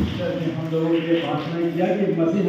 हम लोगों के प्रार्थना किया कि मसीह